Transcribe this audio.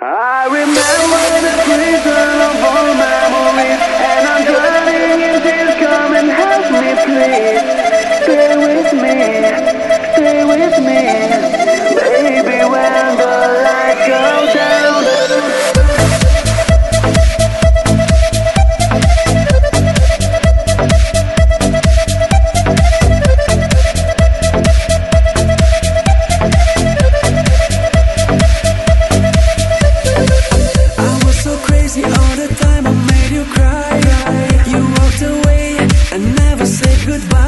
I remember the goodbye.